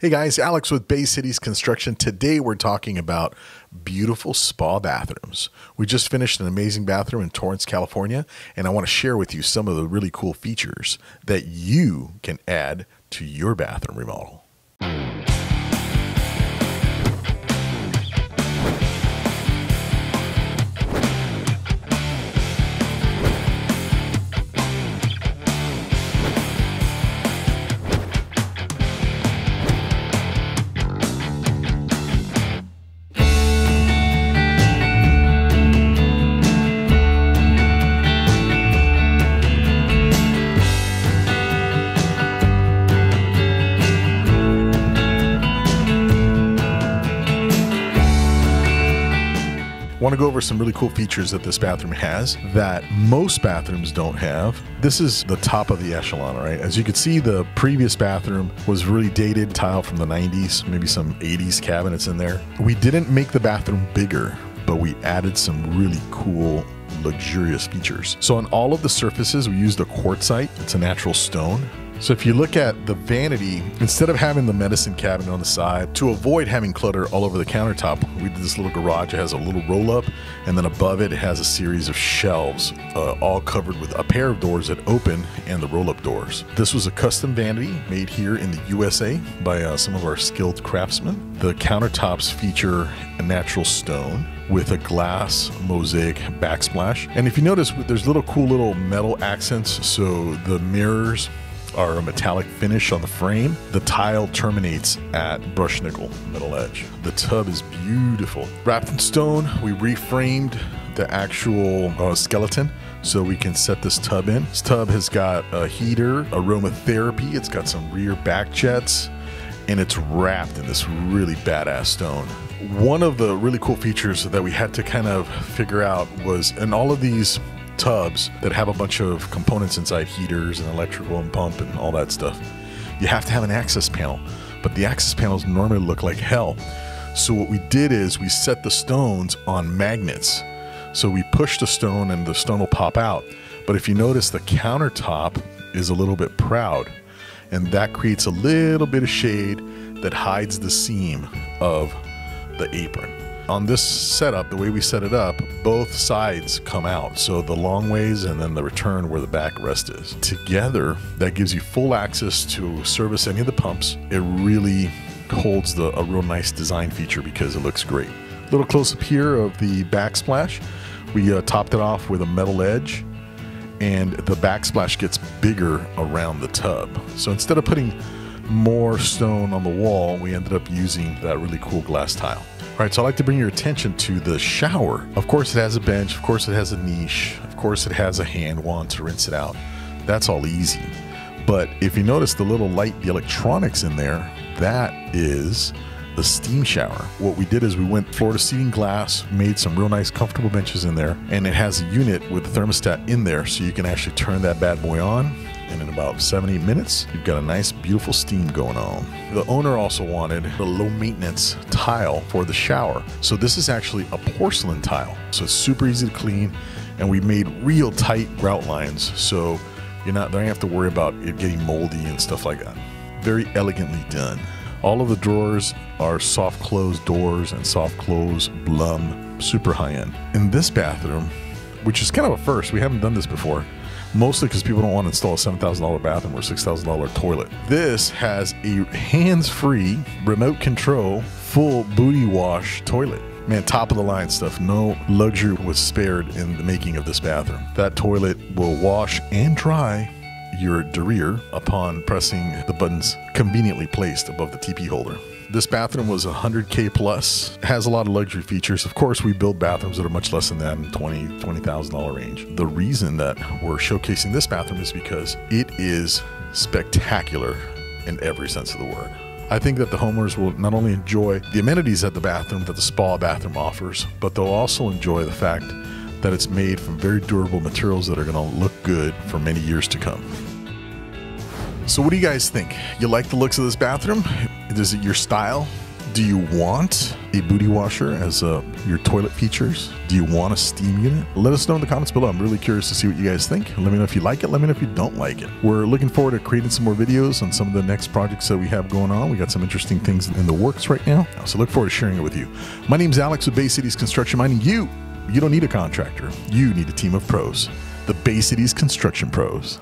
Hey guys, Alex with Bay Cities Construction. Today we're talking about beautiful spa bathrooms. We just finished an amazing bathroom in Torrance, California, and I want to share with you some of the really cool features that you can add to your bathroom remodel. Want to go over some really cool features that this bathroom has that most bathrooms don't have. This is the top of the echelon, right? As you can see, the previous bathroom was really dated tile from the 90s, maybe some 80s cabinets in there. We didn't make the bathroom bigger, but we added some really cool luxurious features. So on all of the surfaces, we used a quartzite. It's a natural stone. So if you look at the vanity, instead of having the medicine cabinet on the side, to avoid having clutter all over the countertop, we did this little garage. It has a little roll up, and then above it, it has a series of shelves, uh, all covered with a pair of doors that open and the roll up doors. This was a custom vanity made here in the USA by uh, some of our skilled craftsmen. The countertops feature a natural stone with a glass mosaic backsplash. And if you notice, there's little cool little metal accents. So the mirrors are a metallic finish on the frame. The tile terminates at brush nickel middle edge. The tub is beautiful. Wrapped in stone, we reframed the actual uh, skeleton so we can set this tub in. This tub has got a heater, aromatherapy, it's got some rear back jets, and it's wrapped in this really badass stone. One of the really cool features that we had to kind of figure out was in all of these tubs that have a bunch of components inside heaters and electrical and pump and all that stuff. You have to have an access panel, but the access panels normally look like hell. So what we did is we set the stones on magnets. So we push the stone and the stone will pop out. But if you notice the countertop is a little bit proud and that creates a little bit of shade that hides the seam of the apron on this setup, the way we set it up, both sides come out. So the long ways and then the return where the backrest is. Together, that gives you full access to service any of the pumps. It really holds the, a real nice design feature because it looks great. A little close up here of the backsplash. We uh, topped it off with a metal edge and the backsplash gets bigger around the tub. So instead of putting more stone on the wall, we ended up using that really cool glass tile. All right, so I'd like to bring your attention to the shower. Of course, it has a bench. Of course, it has a niche. Of course, it has a hand wand to rinse it out. That's all easy. But if you notice the little light, the electronics in there, that is the steam shower. What we did is we went floor to ceiling glass, made some real nice comfortable benches in there, and it has a unit with the thermostat in there so you can actually turn that bad boy on and in about 70 minutes, you've got a nice, beautiful steam going on. The owner also wanted a low maintenance tile for the shower. So this is actually a porcelain tile. So it's super easy to clean and we made real tight grout lines. So you're not, don't have to worry about it getting moldy and stuff like that. Very elegantly done. All of the drawers are soft close doors and soft close Blum, super high end. In this bathroom, which is kind of a first, we haven't done this before, mostly because people don't want to install a $7,000 bathroom or $6,000 toilet. This has a hands-free, remote control, full booty wash toilet. Man, top of the line stuff. No luxury was spared in the making of this bathroom. That toilet will wash and dry your derriere upon pressing the buttons conveniently placed above the TP holder. This bathroom was 100K plus, has a lot of luxury features. Of course, we build bathrooms that are much less than that in 20, $20,000 range. The reason that we're showcasing this bathroom is because it is spectacular in every sense of the word. I think that the homeowners will not only enjoy the amenities at the bathroom that the spa bathroom offers, but they'll also enjoy the fact that it's made from very durable materials that are going to look good for many years to come. So, what do you guys think? You like the looks of this bathroom? Is it your style? Do you want a booty washer as uh, your toilet features? Do you want a steam unit? Let us know in the comments below. I'm really curious to see what you guys think. Let me know if you like it. Let me know if you don't like it. We're looking forward to creating some more videos on some of the next projects that we have going on. We got some interesting things in the works right now. So look forward to sharing it with you. My name's Alex with Bay Cities Construction Mining. You, you don't need a contractor. You need a team of pros. The Bay Cities Construction Pros.